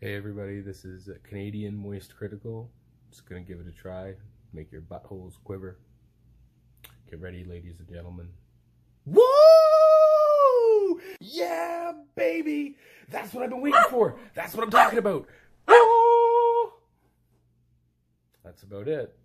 Hey everybody, this is Canadian Moist Cr1TiKaL. Just gonna give it a try, make your buttholes quiver. Get ready, ladies and gentlemen. Woo! Yeah, baby! That's what I've been waiting for. That's what I'm talking about. Woo! That's about it.